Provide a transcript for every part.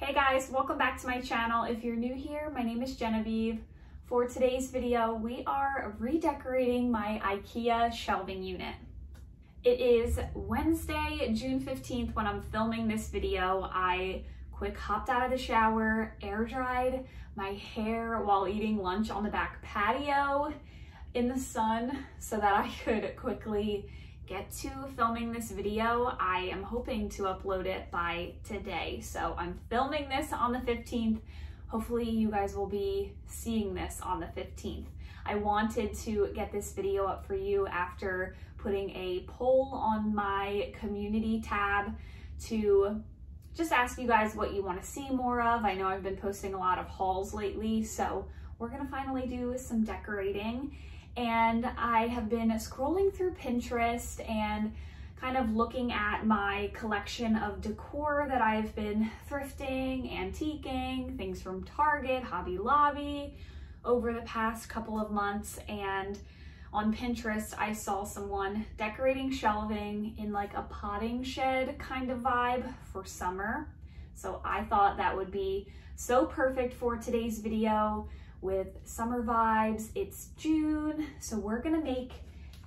Hey guys, welcome back to my channel. If you're new here, my name is Genevieve. For today's video, we are redecorating my IKEA shelving unit. It is Wednesday, June 15th when I'm filming this video. I quick hopped out of the shower, air dried my hair while eating lunch on the back patio in the sun so that I could quickly get to filming this video. I am hoping to upload it by today. So I'm filming this on the 15th. Hopefully you guys will be seeing this on the 15th. I wanted to get this video up for you after putting a poll on my community tab to just ask you guys what you want to see more of. I know I've been posting a lot of hauls lately, so we're gonna finally do some decorating and I have been scrolling through Pinterest and kind of looking at my collection of decor that I've been thrifting, antiquing, things from Target, Hobby Lobby over the past couple of months and on Pinterest I saw someone decorating shelving in like a potting shed kind of vibe for summer. So I thought that would be so perfect for today's video with summer vibes. It's June, so we're gonna make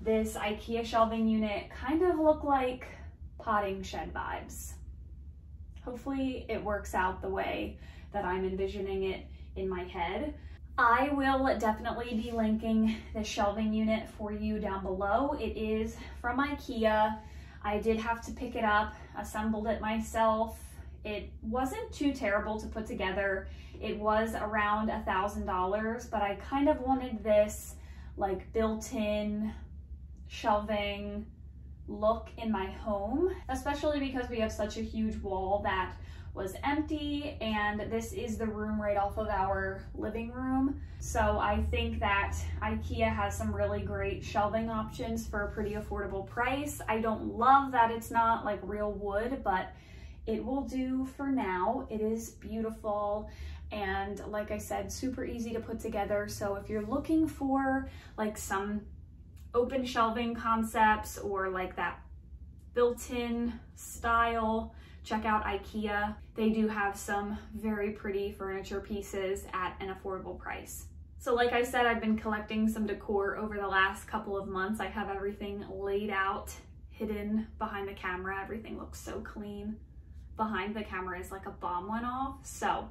this IKEA shelving unit kind of look like potting shed vibes. Hopefully it works out the way that I'm envisioning it in my head. I will definitely be linking the shelving unit for you down below. It is from Ikea. I did have to pick it up, assembled it myself, it wasn't too terrible to put together. It was around a thousand dollars, but I kind of wanted this like built-in shelving look in my home, especially because we have such a huge wall that was empty and this is the room right off of our living room. So I think that Ikea has some really great shelving options for a pretty affordable price. I don't love that it's not like real wood, but it will do for now. It is beautiful and like I said, super easy to put together. So if you're looking for like some open shelving concepts or like that built-in style, check out Ikea. They do have some very pretty furniture pieces at an affordable price. So like I said, I've been collecting some decor over the last couple of months. I have everything laid out, hidden behind the camera. Everything looks so clean behind the camera is like a bomb went off. So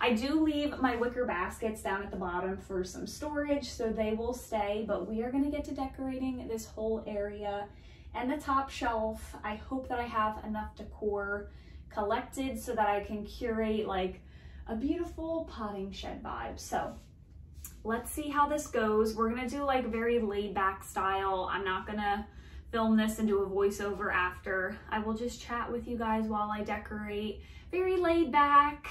I do leave my wicker baskets down at the bottom for some storage, so they will stay, but we are gonna get to decorating this whole area and the top shelf. I hope that I have enough decor collected so that I can curate like a beautiful potting shed vibe. So let's see how this goes. We're gonna do like very laid back style. I'm not gonna film this and do a voiceover after. I will just chat with you guys while I decorate. Very laid back,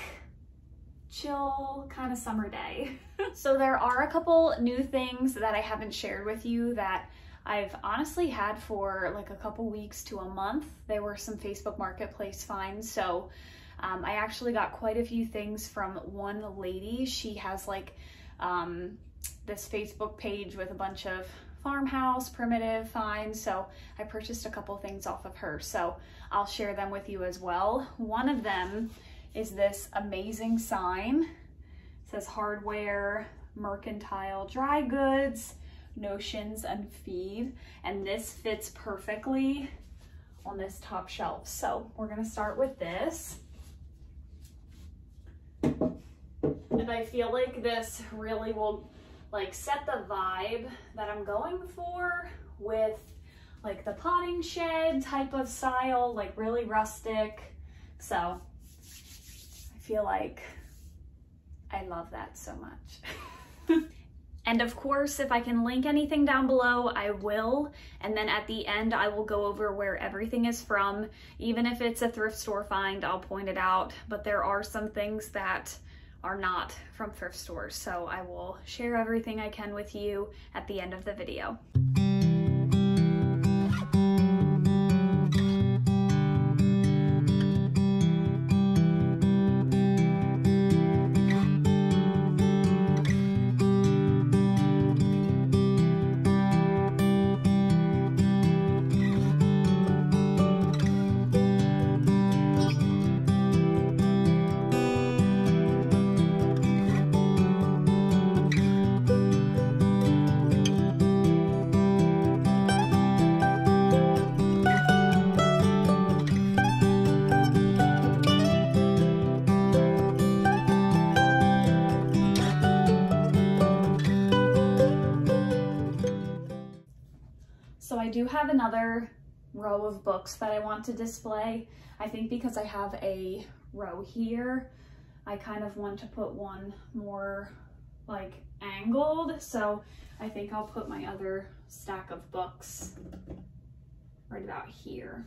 chill kind of summer day. so there are a couple new things that I haven't shared with you that I've honestly had for like a couple weeks to a month. There were some Facebook Marketplace finds. So um, I actually got quite a few things from one lady. She has like um, this Facebook page with a bunch of farmhouse, primitive finds. So I purchased a couple things off of her. So I'll share them with you as well. One of them is this amazing sign. It says hardware, mercantile, dry goods, notions, and feed. And this fits perfectly on this top shelf. So we're gonna start with this. And I feel like this really will like set the vibe that I'm going for with like the potting shed type of style, like really rustic. So I feel like I love that so much. and of course, if I can link anything down below, I will. And then at the end, I will go over where everything is from. Even if it's a thrift store find, I'll point it out. But there are some things that are not from thrift stores. So I will share everything I can with you at the end of the video. Have another row of books that I want to display. I think because I have a row here, I kind of want to put one more like angled. So I think I'll put my other stack of books right about here.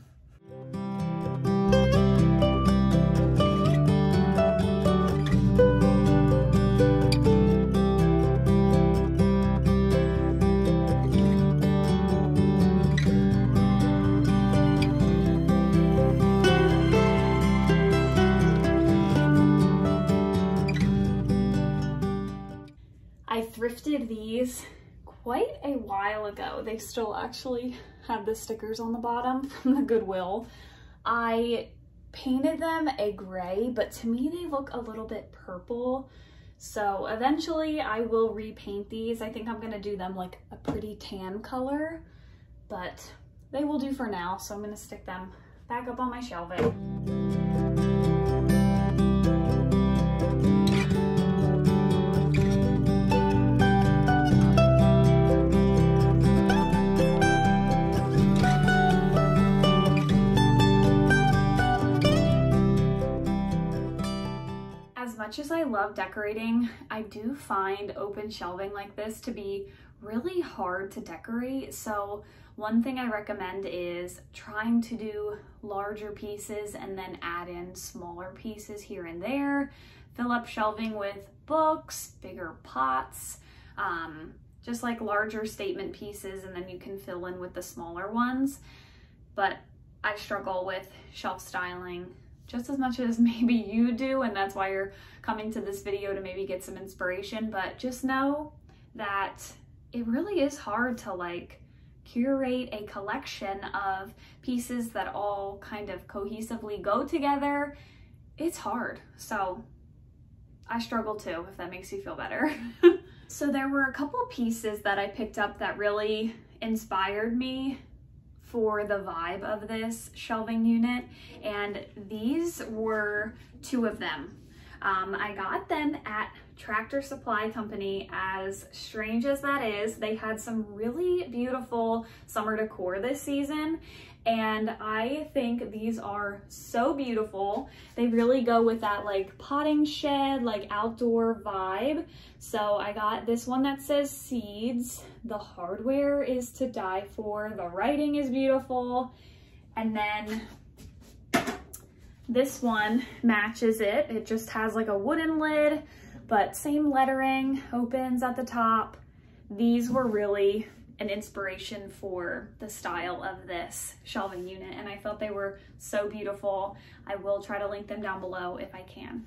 I thrifted these quite a while ago. They still actually have the stickers on the bottom from the Goodwill. I painted them a gray, but to me they look a little bit purple. So eventually I will repaint these. I think I'm gonna do them like a pretty tan color, but they will do for now. So I'm gonna stick them back up on my shelving. Much as I love decorating, I do find open shelving like this to be really hard to decorate. So one thing I recommend is trying to do larger pieces and then add in smaller pieces here and there. Fill up shelving with books, bigger pots, um, just like larger statement pieces and then you can fill in with the smaller ones. But I struggle with shelf styling just as much as maybe you do and that's why you're coming to this video to maybe get some inspiration but just know that it really is hard to like curate a collection of pieces that all kind of cohesively go together. It's hard. So I struggle too if that makes you feel better. So there were a couple pieces that I picked up that really inspired me for the vibe of this shelving unit and these were two of them. Um, I got them at Tractor Supply Company. As strange as that is, they had some really beautiful summer decor this season and I think these are so beautiful. They really go with that like potting shed, like outdoor vibe. So I got this one that says seeds. The hardware is to die for. The writing is beautiful. And then this one matches it. It just has like a wooden lid, but same lettering, opens at the top. These were really an inspiration for the style of this shelving unit and I thought they were so beautiful. I will try to link them down below if I can.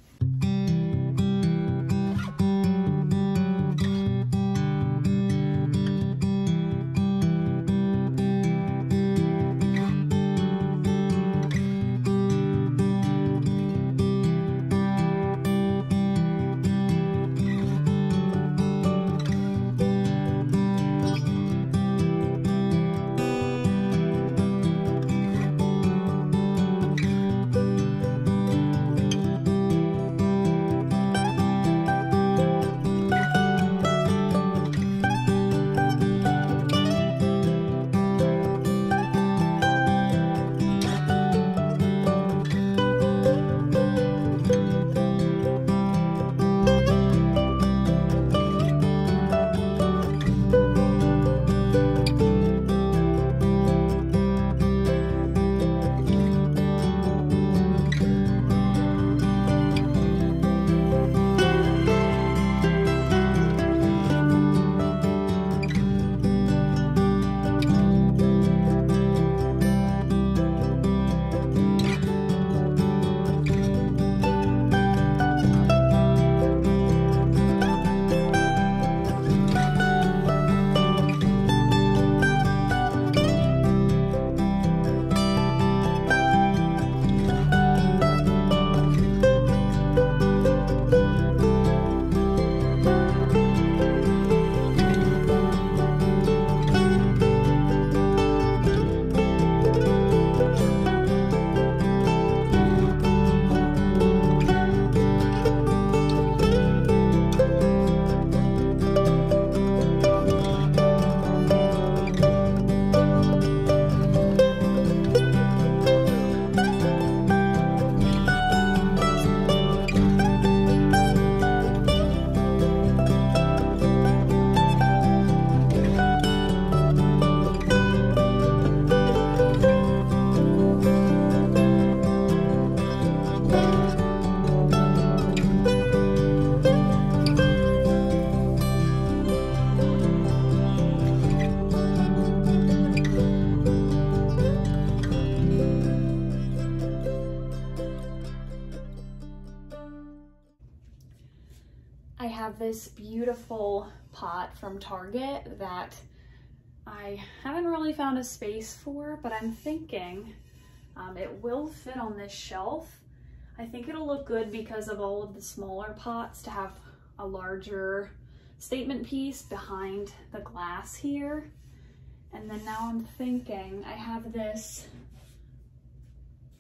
This beautiful pot from Target that I haven't really found a space for, but I'm thinking um, it will fit on this shelf. I think it'll look good because of all of the smaller pots to have a larger statement piece behind the glass here. And then now I'm thinking I have this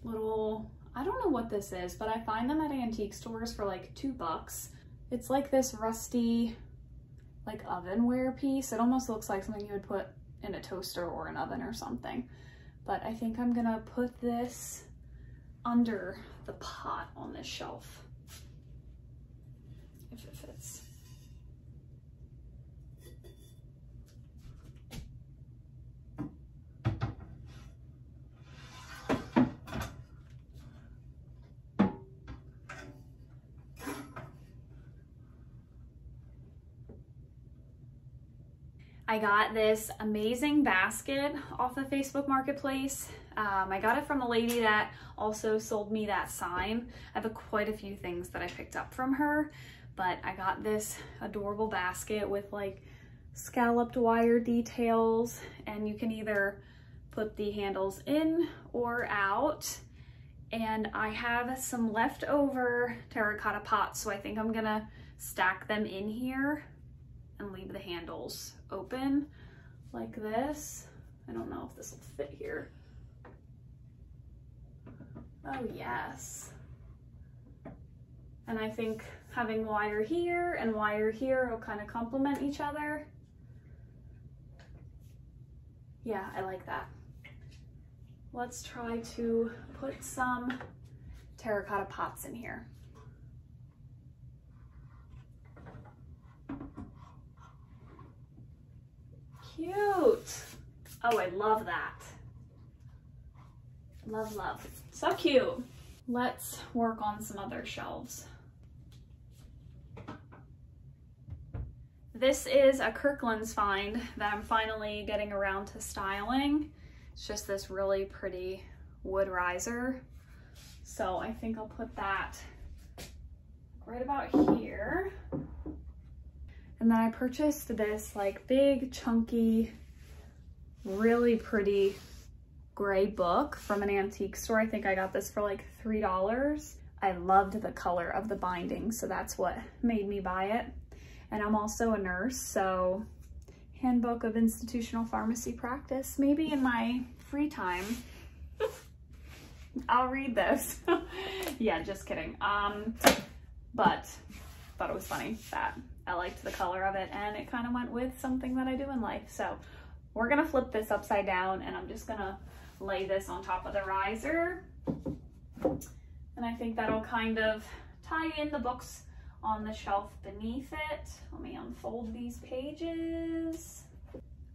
little, I don't know what this is, but I find them at antique stores for like two bucks. It's like this rusty like ovenware piece. It almost looks like something you would put in a toaster or an oven or something. But I think I'm gonna put this under the pot on this shelf, if it fits. I got this amazing basket off the Facebook Marketplace. Um, I got it from a lady that also sold me that sign. I have a, quite a few things that I picked up from her, but I got this adorable basket with like scalloped wire details and you can either put the handles in or out. And I have some leftover terracotta pots, so I think I'm gonna stack them in here and leave the handles open like this. I don't know if this will fit here. Oh yes. And I think having wire here and wire here will kind of complement each other. Yeah, I like that. Let's try to put some terracotta pots in here. Cute. Oh, I love that. Love, love. So cute. Let's work on some other shelves. This is a Kirkland's find that I'm finally getting around to styling. It's just this really pretty wood riser. So I think I'll put that right about here. And then I purchased this like big, chunky, really pretty gray book from an antique store. I think I got this for like $3. I loved the color of the binding, so that's what made me buy it. And I'm also a nurse, so Handbook of Institutional Pharmacy Practice, maybe in my free time. I'll read this. yeah, just kidding. Um, but thought it was funny that I liked the color of it and it kind of went with something that I do in life. So we're gonna flip this upside down and I'm just gonna lay this on top of the riser. And I think that'll kind of tie in the books on the shelf beneath it. Let me unfold these pages.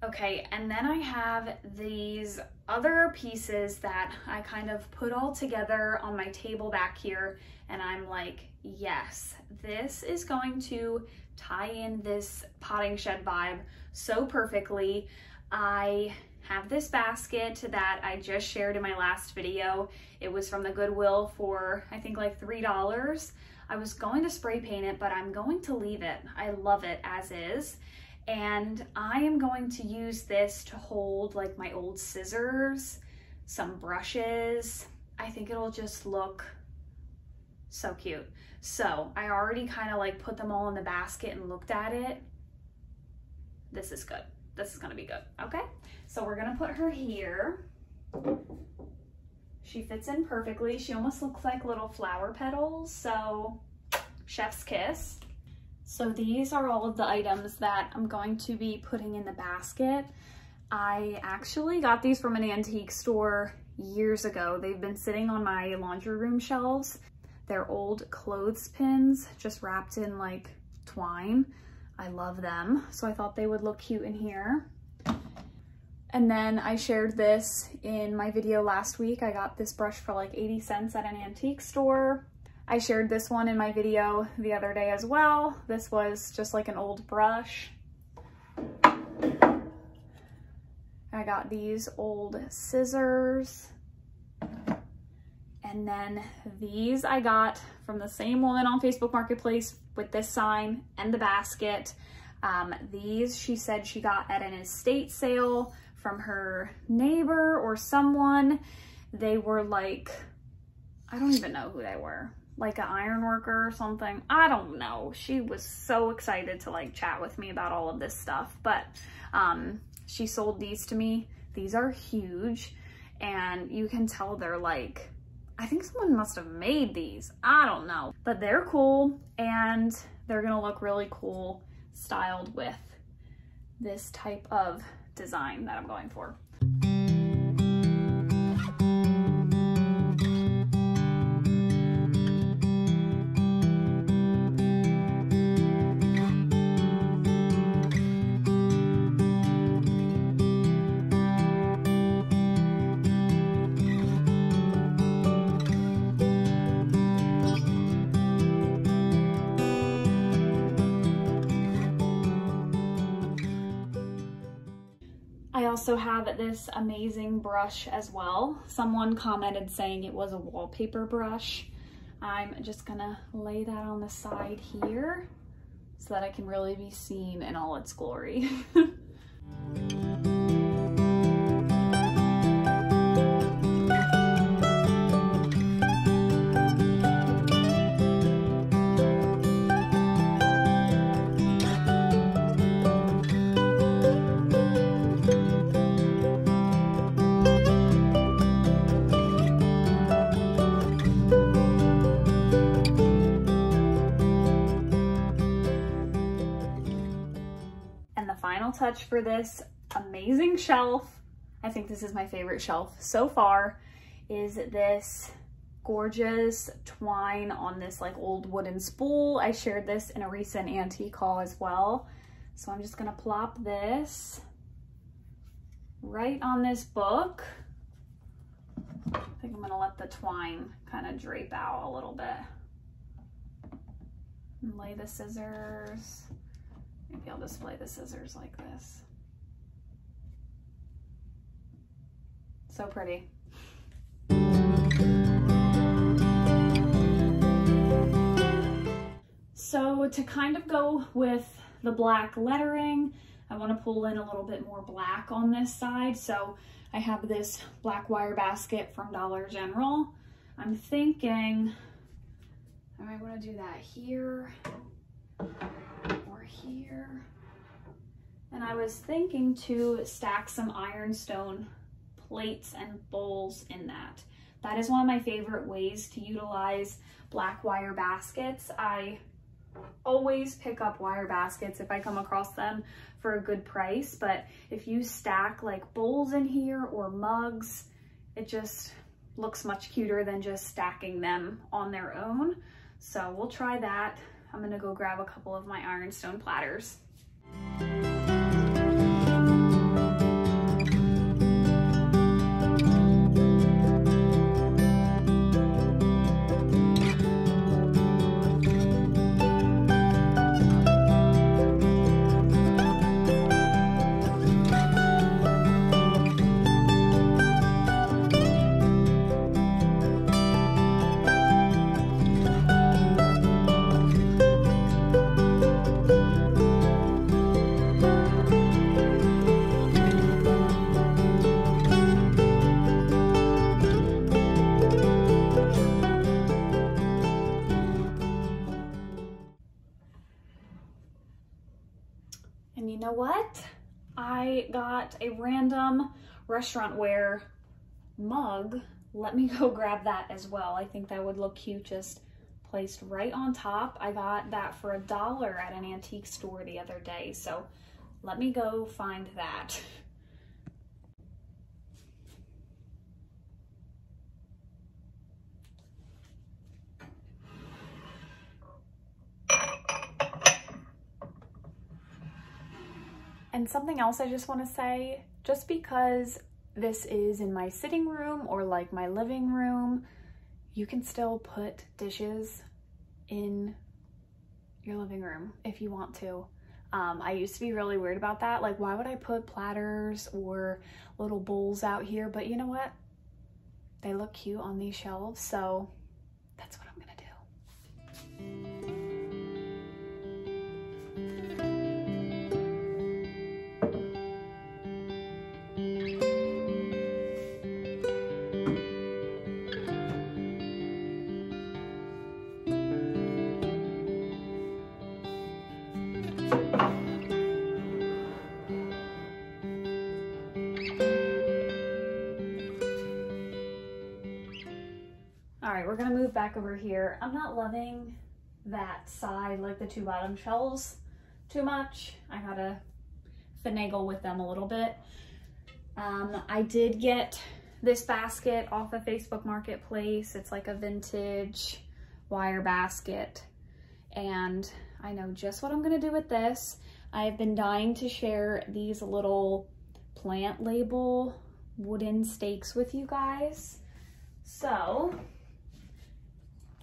Okay, and then I have these other pieces that I kind of put all together on my table back here, and I'm like, yes, this is going to tie in this potting shed vibe so perfectly. I have this basket that I just shared in my last video. It was from the Goodwill for I think like $3. I was going to spray paint it, but I'm going to leave it. I love it as is. And I am going to use this to hold like my old scissors, some brushes. I think it'll just look so cute. So I already kind of like put them all in the basket and looked at it. This is good. This is gonna be good, okay? So we're gonna put her here. She fits in perfectly. She almost looks like little flower petals, so chef's kiss. So these are all of the items that I'm going to be putting in the basket. I actually got these from an antique store years ago. They've been sitting on my laundry room shelves they're old clothespins just wrapped in like twine. I love them. So I thought they would look cute in here. And then I shared this in my video last week. I got this brush for like 80 cents at an antique store. I shared this one in my video the other day as well. This was just like an old brush. I got these old scissors And then these I got from the same woman on Facebook Marketplace with this sign and the basket. Um, these she said she got at an estate sale from her neighbor or someone. They were like, I don't even know who they were, like an iron worker or something. I don't know. She was so excited to like chat with me about all of this stuff, but um, she sold these to me. These are huge and you can tell they're like, I think someone must have made these. I don't know, but they're cool and they're gonna look really cool styled with this type of design that I'm going for. Also have this amazing brush as well. Someone commented saying it was a wallpaper brush. I'm just gonna lay that on the side here so that I can really be seen in all its glory. touch for this amazing shelf, I think this is my favorite shelf so far, is this gorgeous twine on this like old wooden spool. I shared this in a recent antique haul as well. So I'm just gonna plop this right on this book. I think I'm gonna let the twine kind of drape out a little bit. And lay the scissors Maybe I'll display the scissors like this. So pretty. So to kind of go with the black lettering, I want to pull in a little bit more black on this side. So I have this black wire basket from Dollar General. I'm thinking I might want to do that here here. And I was thinking to stack some ironstone plates and bowls in that. That is one of my favorite ways to utilize black wire baskets. I always pick up wire baskets if I come across them for a good price, but if you stack like bowls in here or mugs, it just looks much cuter than just stacking them on their own. So we'll try that. I'm gonna go grab a couple of my ironstone platters. Know what? I got a random restaurant ware mug. Let me go grab that as well. I think that would look cute just placed right on top. I got that for a dollar at an antique store the other day. So let me go find that. And something else I just want to say, just because this is in my sitting room or like my living room, you can still put dishes in your living room if you want to. Um, I used to be really weird about that. Like, why would I put platters or little bowls out here? But you know what? they look cute on these shelves, so that's what I'm gonna we're gonna move back over here. I'm not loving that side, like the two bottom shelves too much. I gotta finagle with them a little bit. Um, I did get this basket off of Facebook Marketplace. It's like a vintage wire basket. And I know just what I'm gonna do with this. I've been dying to share these little plant label wooden stakes with you guys. So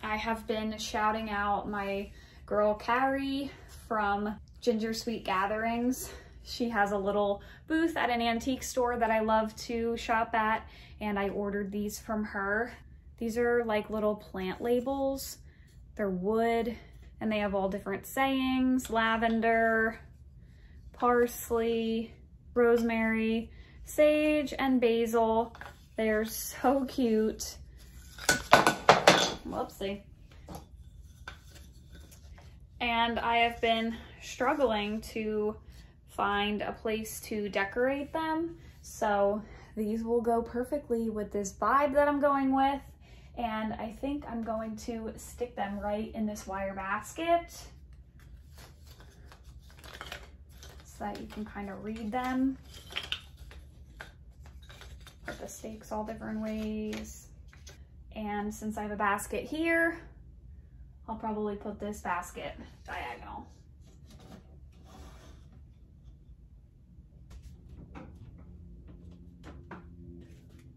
I have been shouting out my girl Carrie from Ginger Sweet Gatherings. She has a little booth at an antique store that I love to shop at and I ordered these from her. These are like little plant labels. They're wood and they have all different sayings, lavender, parsley, rosemary, sage, and basil. They're so cute. Whoopsie. And I have been struggling to find a place to decorate them. So these will go perfectly with this vibe that I'm going with. And I think I'm going to stick them right in this wire basket so that you can kind of read them. Put the stakes all different ways. And since I have a basket here, I'll probably put this basket diagonal.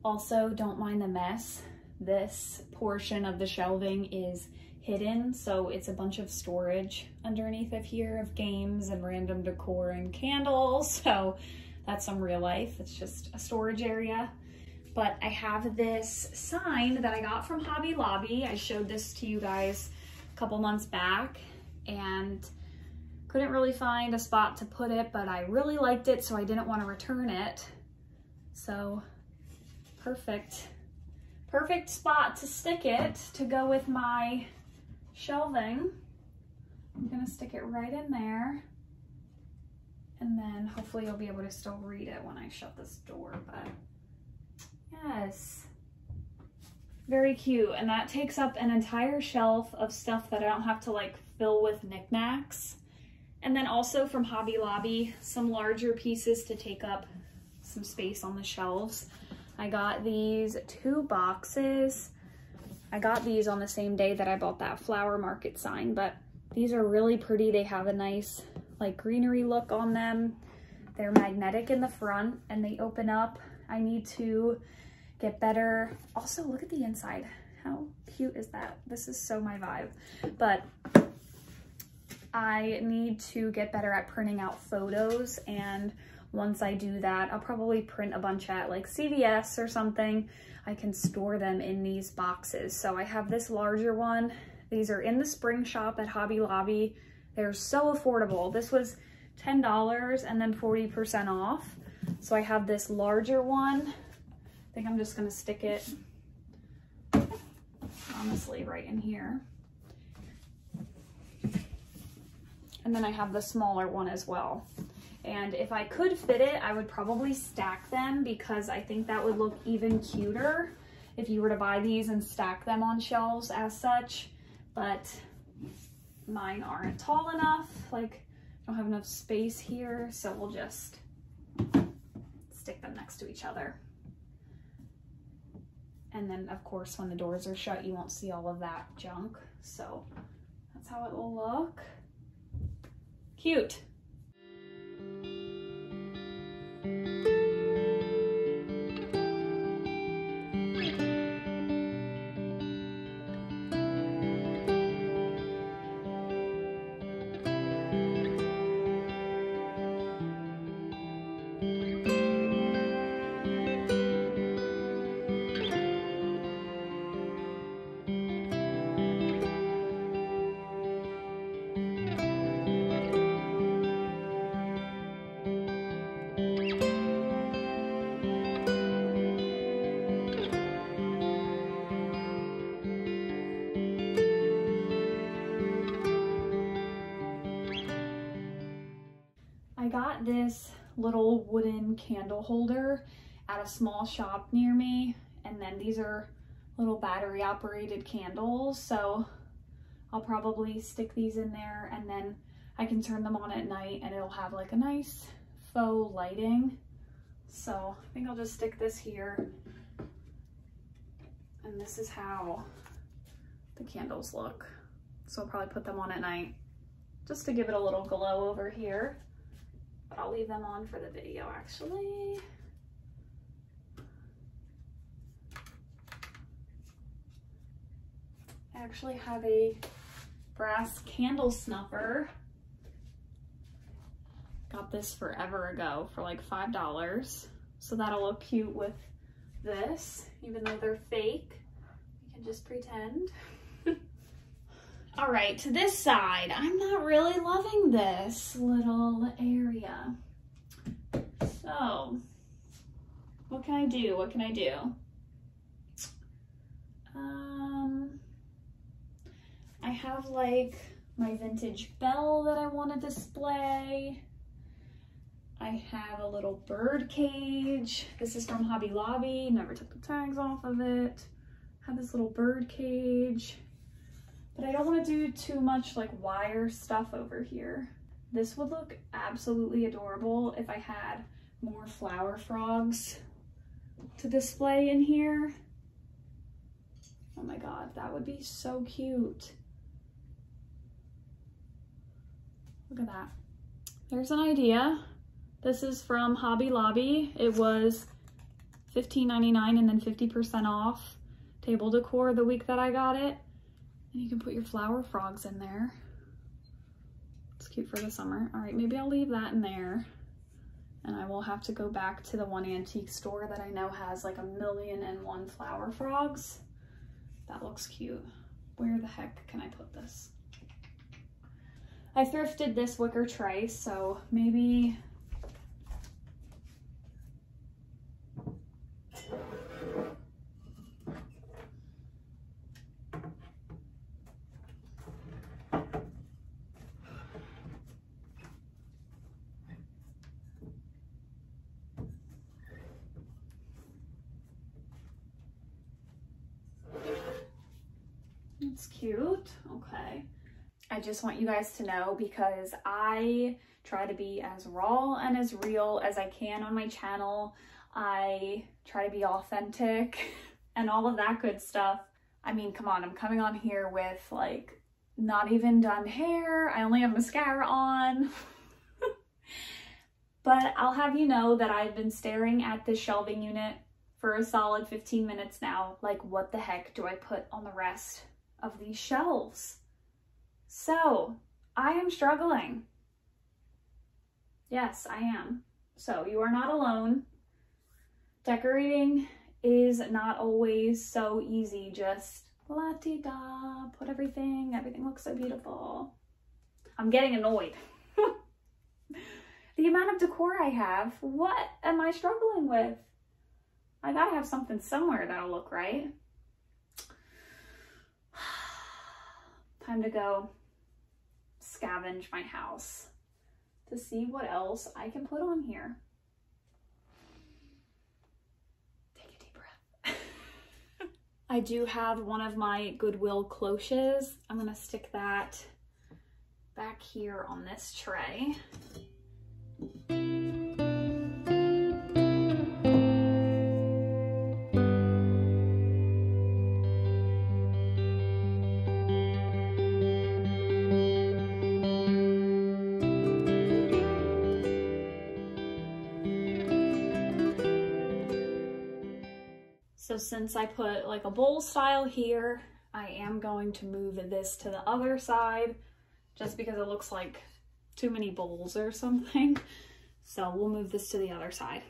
Also, don't mind the mess. This portion of the shelving is hidden, so it's a bunch of storage underneath of here of games and random decor and candles. So that's some real life. It's just a storage area but I have this sign that I got from Hobby Lobby. I showed this to you guys a couple months back and couldn't really find a spot to put it, but I really liked it, so I didn't want to return it. So perfect, perfect spot to stick it to go with my shelving. I'm gonna stick it right in there. And then hopefully you'll be able to still read it when I shut this door, but Yes. Very cute. And that takes up an entire shelf of stuff that I don't have to like fill with knickknacks. And then also from Hobby Lobby, some larger pieces to take up some space on the shelves. I got these two boxes. I got these on the same day that I bought that flower market sign, but these are really pretty. They have a nice like greenery look on them. They're magnetic in the front and they open up. I need to get better. Also, look at the inside. How cute is that? This is so my vibe. But I need to get better at printing out photos and once I do that, I'll probably print a bunch at like CVS or something. I can store them in these boxes. So I have this larger one. These are in the spring shop at Hobby Lobby. They're so affordable. This was $10 and then 40% off. So I have this larger one I think I'm just gonna stick it honestly right in here. And then I have the smaller one as well. And if I could fit it, I would probably stack them because I think that would look even cuter if you were to buy these and stack them on shelves as such. But mine aren't tall enough. Like, I don't have enough space here. So we'll just stick them next to each other. And then of course, when the doors are shut, you won't see all of that junk. So that's how it will look. Cute. Little wooden candle holder at a small shop near me. And then these are little battery operated candles. So I'll probably stick these in there and then I can turn them on at night and it'll have like a nice faux lighting. So I think I'll just stick this here. And this is how the candles look. So I'll probably put them on at night just to give it a little glow over here. But I'll leave them on for the video actually. I actually have a brass candle snuffer. Got this forever ago for like $5. So that'll look cute with this, even though they're fake. You can just pretend. All right, to this side, I'm not really loving this little area. So, what can I do? What can I do? Um, I have like my vintage bell that I want to display. I have a little bird cage. This is from Hobby Lobby. Never took the tags off of it. Have this little bird cage. But I don't want to do too much like wire stuff over here. This would look absolutely adorable if I had more flower frogs to display in here. Oh my god, that would be so cute. Look at that. There's an idea. This is from Hobby Lobby. It was $15.99 and then 50% off table decor the week that I got it. And you can put your flower frogs in there. It's cute for the summer. All right, maybe I'll leave that in there. And I will have to go back to the one antique store that I know has like a million and one flower frogs. That looks cute. Where the heck can I put this? I thrifted this wicker tray, so maybe It's cute. Okay. I just want you guys to know because I try to be as raw and as real as I can on my channel. I try to be authentic and all of that good stuff. I mean, come on, I'm coming on here with like not even done hair. I only have mascara on. but I'll have you know that I've been staring at this shelving unit for a solid 15 minutes now. Like, what the heck do I put on the rest of these shelves. So I am struggling. Yes, I am. So you are not alone. Decorating is not always so easy, just la-di-da, put everything, everything looks so beautiful. I'm getting annoyed. the amount of decor I have, what am I struggling with? I gotta have something somewhere that'll look right. time to go scavenge my house to see what else I can put on here. Take a deep breath. I do have one of my Goodwill cloches. I'm gonna stick that back here on this tray. Since I put like a bowl style here, I am going to move this to the other side just because it looks like too many bowls or something. So we'll move this to the other side.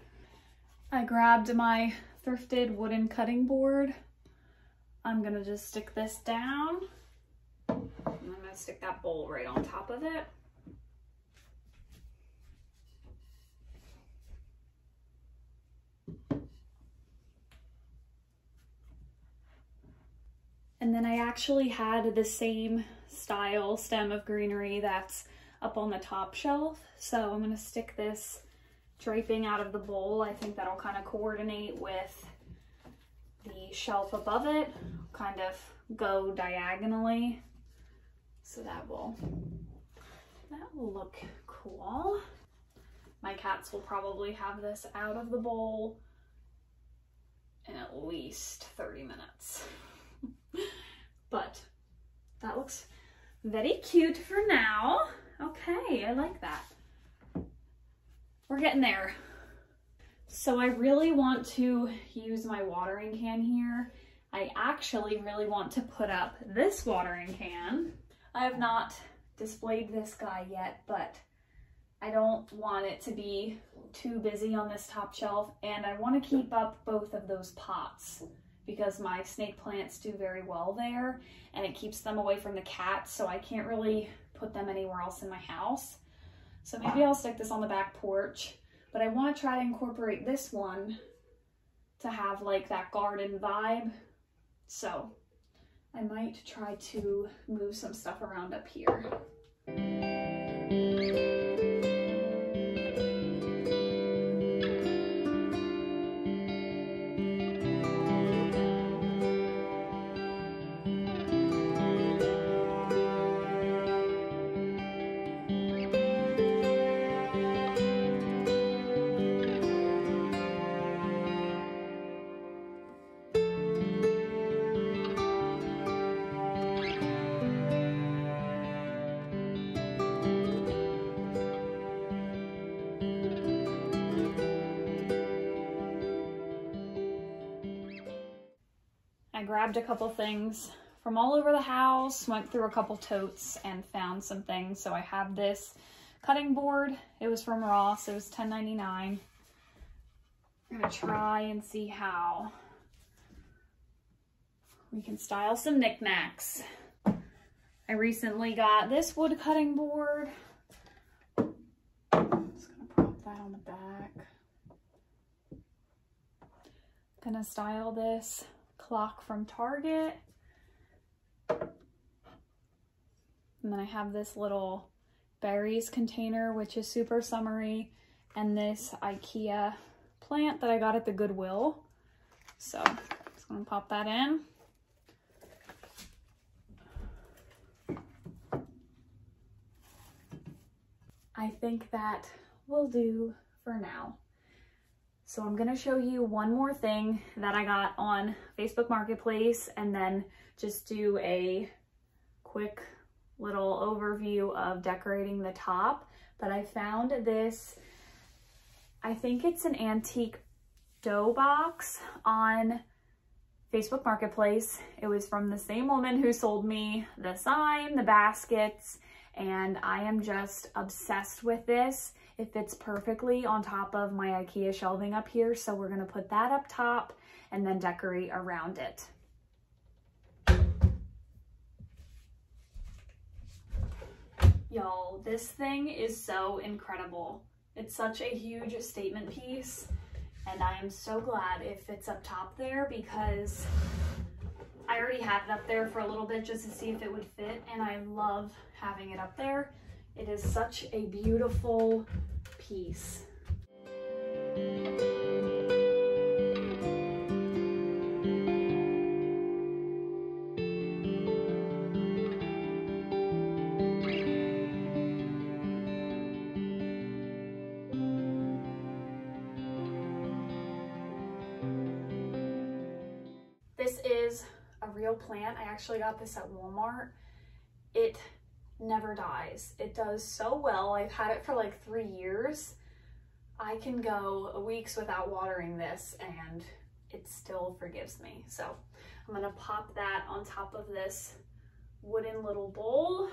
I grabbed my thrifted wooden cutting board. I'm gonna just stick this down. I'm gonna stick that bowl right on top of it. And then I actually had the same style stem of greenery that's up on the top shelf. So I'm gonna stick this draping out of the bowl. I think that'll kind of coordinate with the shelf above it, kind of go diagonally. So that will, that will look cool. My cats will probably have this out of the bowl in at least 30 minutes. But that looks very cute for now. Okay, I like that. We're getting there. So I really want to use my watering can here. I actually really want to put up this watering can. I have not displayed this guy yet, but I don't want it to be too busy on this top shelf and I want to keep up both of those pots because my snake plants do very well there and it keeps them away from the cats so I can't really put them anywhere else in my house. So maybe I'll stick this on the back porch, but I want to try to incorporate this one to have like that garden vibe. So I might try to move some stuff around up here. Grabbed a couple things from all over the house, went through a couple totes and found some things. So I have this cutting board. It was from Ross. It was $10.99. I'm gonna try and see how we can style some knickknacks. I recently got this wood cutting board. I'm just gonna prop that on the back. Gonna style this clock from Target. And then I have this little berries container, which is super summery, and this Ikea plant that I got at the Goodwill. So just gonna pop that in. I think that will do for now. So I'm gonna show you one more thing that I got on Facebook Marketplace and then just do a quick little overview of decorating the top. But I found this, I think it's an antique dough box on Facebook Marketplace. It was from the same woman who sold me the sign, the baskets, and I am just obsessed with this. It fits perfectly on top of my Ikea shelving up here, so we're gonna put that up top and then decorate around it. Y'all, this thing is so incredible. It's such a huge statement piece, and I am so glad it fits up top there because I already had it up there for a little bit just to see if it would fit, and I love having it up there. It is such a beautiful piece. This is a real plant. I actually got this at Walmart. It never dies. It does so well. I've had it for like three years. I can go weeks without watering this and it still forgives me. So I'm gonna pop that on top of this wooden little bowl.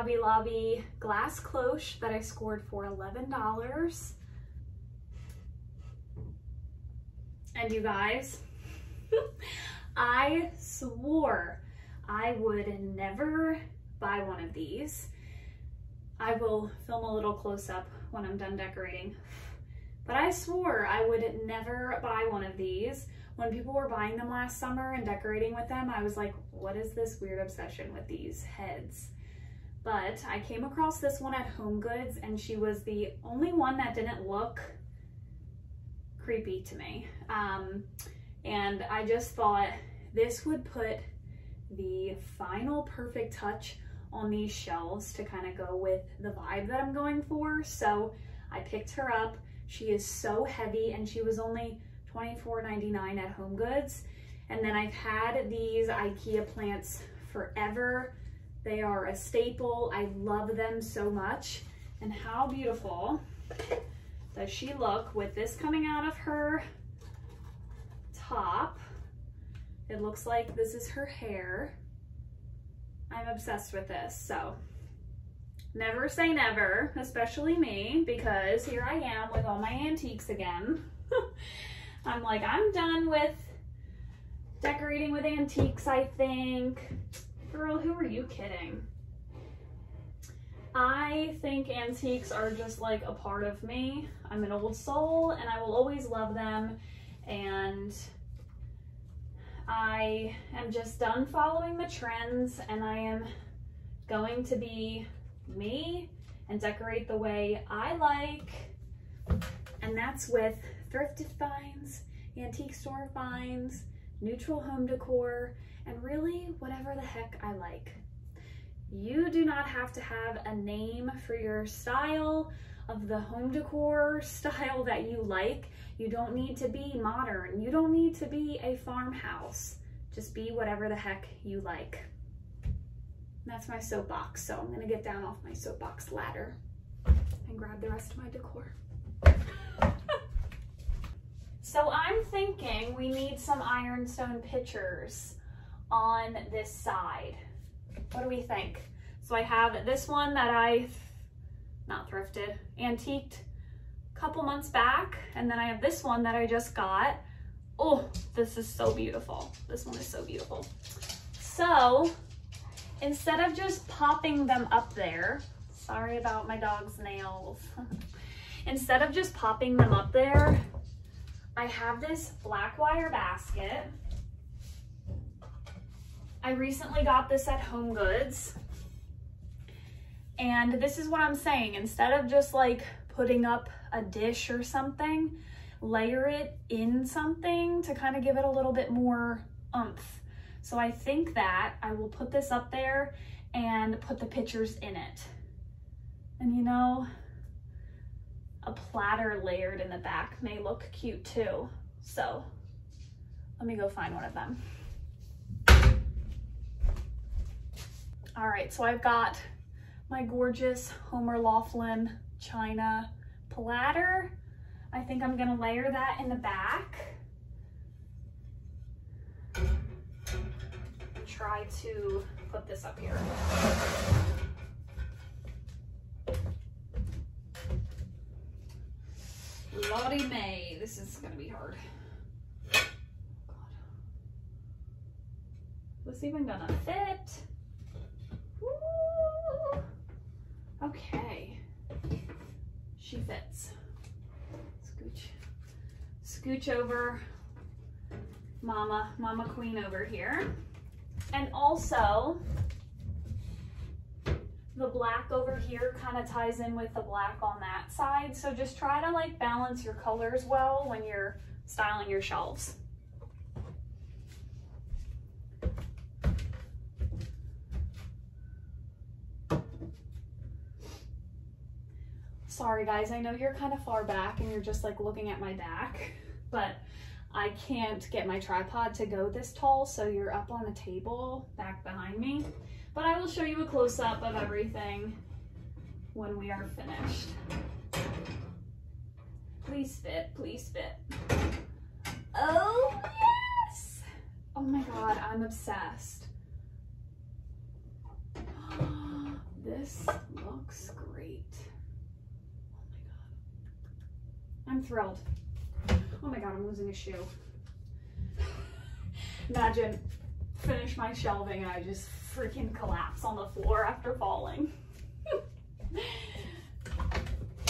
Hobby Lobby glass cloche that I scored for $11. And you guys, I swore I would never buy one of these. I will film a little close up when I'm done decorating. But I swore I would never buy one of these. When people were buying them last summer and decorating with them, I was like, what is this weird obsession with these heads? But I came across this one at Home Goods and she was the only one that didn't look creepy to me. Um, and I just thought this would put the final perfect touch on these shelves to kind of go with the vibe that I'm going for. So I picked her up. She is so heavy and she was only $24.99 at Home Goods. And then I've had these Ikea plants forever. They are a staple. I love them so much. And how beautiful does she look with this coming out of her top. It looks like this is her hair. I'm obsessed with this, so never say never, especially me, because here I am with all my antiques again. I'm like, I'm done with decorating with antiques, I think. Girl, who are you kidding? I think antiques are just like a part of me. I'm an old soul and I will always love them. And I am just done following the trends and I am going to be me and decorate the way I like. And that's with thrifted finds, antique store finds, neutral home decor, and really whatever the heck I like. You do not have to have a name for your style of the home decor style that you like. You don't need to be modern. You don't need to be a farmhouse. Just be whatever the heck you like. That's my soapbox, so I'm gonna get down off my soapbox ladder and grab the rest of my decor. so I'm thinking we need some ironstone pitchers on this side. What do we think? So I have this one that I, not thrifted, antiqued a couple months back. And then I have this one that I just got. Oh, this is so beautiful. This one is so beautiful. So instead of just popping them up there, sorry about my dog's nails. instead of just popping them up there, I have this black wire basket I recently got this at Home Goods. And this is what I'm saying. Instead of just like putting up a dish or something, layer it in something to kind of give it a little bit more umph. So I think that I will put this up there and put the pictures in it. And you know, a platter layered in the back may look cute too. So let me go find one of them. All right, so I've got my gorgeous Homer Laughlin China platter. I think I'm gonna layer that in the back. Try to put this up here. Lottie May, this is gonna be hard. Oh, this even gonna fit? Okay. She fits. Scooch. Scooch over Mama, Mama Queen over here. And also, the black over here kind of ties in with the black on that side. So just try to like balance your colors well when you're styling your shelves. Sorry guys, I know you're kind of far back and you're just like looking at my back, but I can't get my tripod to go this tall, so you're up on the table back behind me. But I will show you a close-up of everything when we are finished. Please fit, please fit. Oh, yes! Oh my God, I'm obsessed. This looks great. Oh my God. Thrilled. Oh my God, I'm losing a shoe. Imagine finish my shelving and I just freaking collapse on the floor after falling.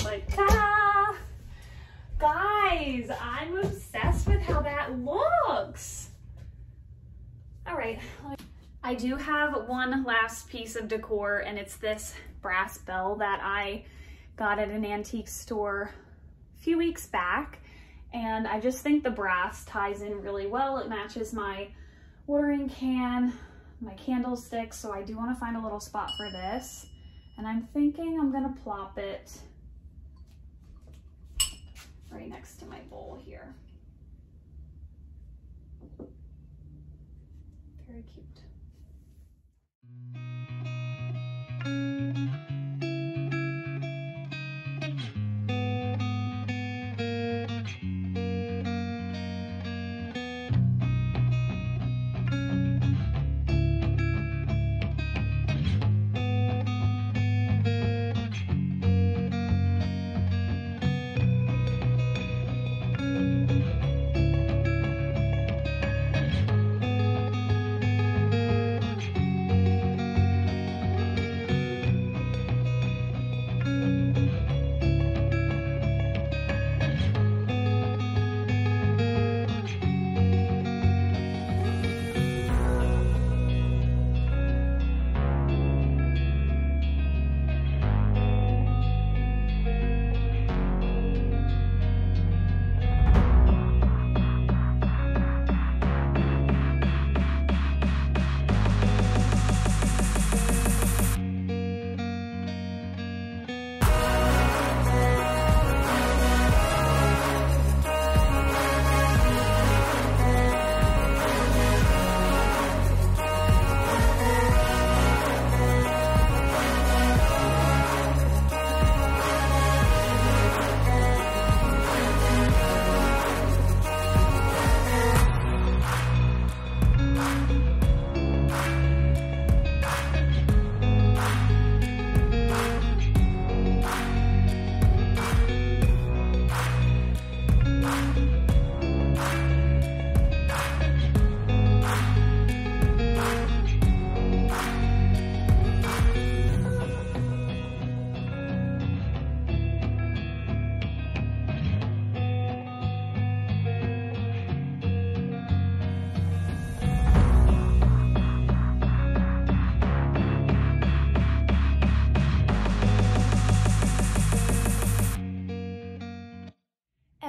like, ta-da! Guys, I'm obsessed with how that looks. All right. I do have one last piece of decor and it's this brass bell that I got at an antique store few weeks back. And I just think the brass ties in really well. It matches my watering can, my candlestick. So I do want to find a little spot for this. And I'm thinking I'm going to plop it right next to my bowl here. Very cute.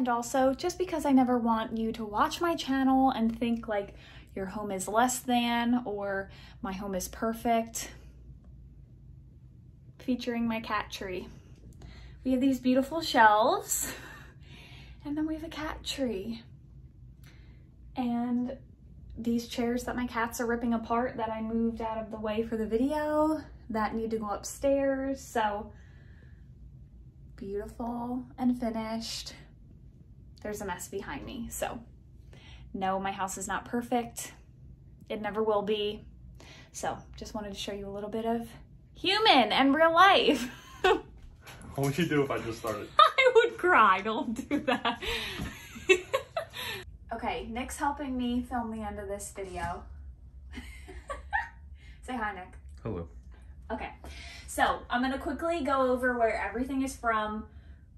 And also, just because I never want you to watch my channel and think like your home is less than or my home is perfect, featuring my cat tree. We have these beautiful shelves and then we have a cat tree. And these chairs that my cats are ripping apart that I moved out of the way for the video that need to go upstairs. So beautiful and finished there's a mess behind me. So no, my house is not perfect. It never will be. So just wanted to show you a little bit of human and real life. what would you do if I just started? I would cry, don't do that. okay, Nick's helping me film the end of this video. Say hi, Nick. Hello. Okay, so I'm gonna quickly go over where everything is from,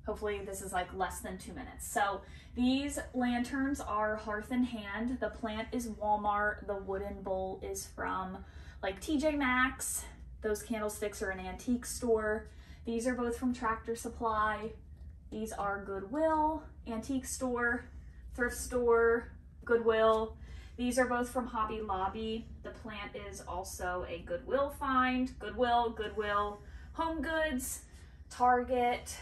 Hopefully this is like less than two minutes. So these lanterns are Hearth and Hand. The plant is Walmart. The wooden bowl is from like TJ Maxx. Those candlesticks are an antique store. These are both from Tractor Supply. These are Goodwill, antique store, thrift store, Goodwill. These are both from Hobby Lobby. The plant is also a Goodwill find. Goodwill, Goodwill, Home Goods, Target,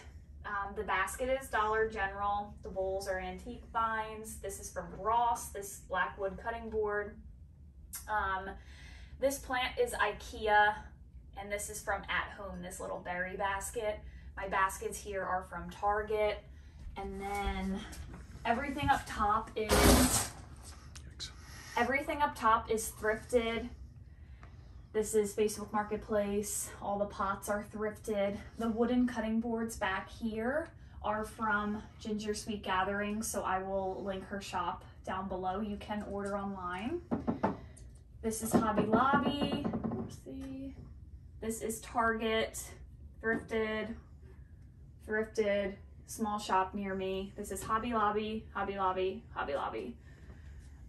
um, the basket is Dollar General. The bowls are antique finds. This is from Ross, this blackwood cutting board. Um, this plant is Ikea, and this is from At Home, this little berry basket. My baskets here are from Target. And then everything up top is, everything up top is thrifted. This is Facebook Marketplace. All the pots are thrifted. The wooden cutting boards back here are from Ginger Sweet Gathering, so I will link her shop down below. You can order online. This is Hobby Lobby. Oopsie. This is Target, thrifted, thrifted, small shop near me. This is Hobby Lobby, Hobby Lobby, Hobby Lobby.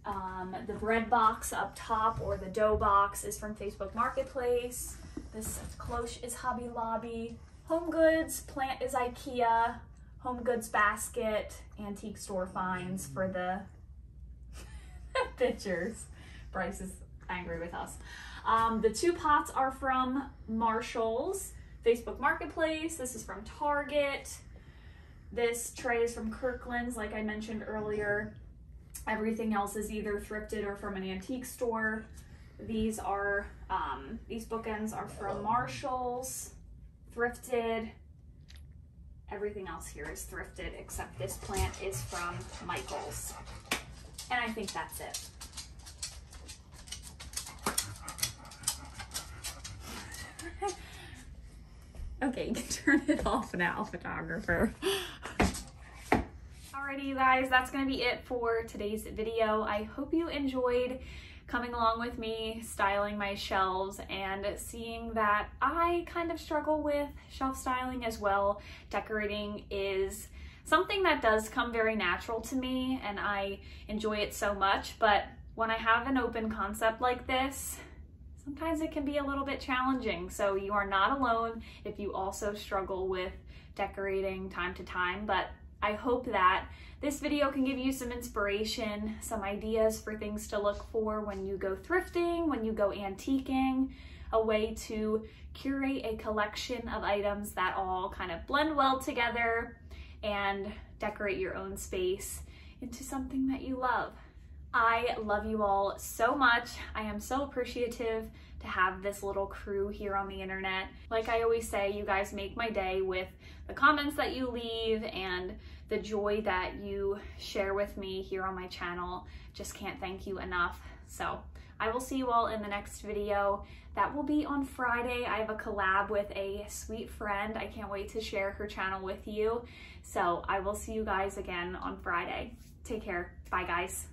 Um, the bread box up top or the dough box is from Facebook Marketplace. This cloche is Hobby Lobby. Home Goods, plant is Ikea. Home Goods basket, antique store finds for the pictures. Bryce is angry with us. Um, the two pots are from Marshall's, Facebook Marketplace. This is from Target. This tray is from Kirkland's, like I mentioned earlier. Everything else is either thrifted or from an antique store. These are, um, these bookends are from Marshall's, thrifted. Everything else here is thrifted except this plant is from Michael's. And I think that's it. okay, you can turn it off now, photographer. You guys, that's gonna be it for today's video. I hope you enjoyed coming along with me, styling my shelves, and seeing that I kind of struggle with shelf styling as well. Decorating is something that does come very natural to me, and I enjoy it so much, but when I have an open concept like this, sometimes it can be a little bit challenging. So you are not alone if you also struggle with decorating time to time, but I hope that this video can give you some inspiration, some ideas for things to look for when you go thrifting, when you go antiquing, a way to curate a collection of items that all kind of blend well together and decorate your own space into something that you love. I love you all so much. I am so appreciative to have this little crew here on the internet. Like I always say, you guys make my day with the comments that you leave and the joy that you share with me here on my channel. Just can't thank you enough. So I will see you all in the next video. That will be on Friday. I have a collab with a sweet friend. I can't wait to share her channel with you. So I will see you guys again on Friday. Take care. Bye guys.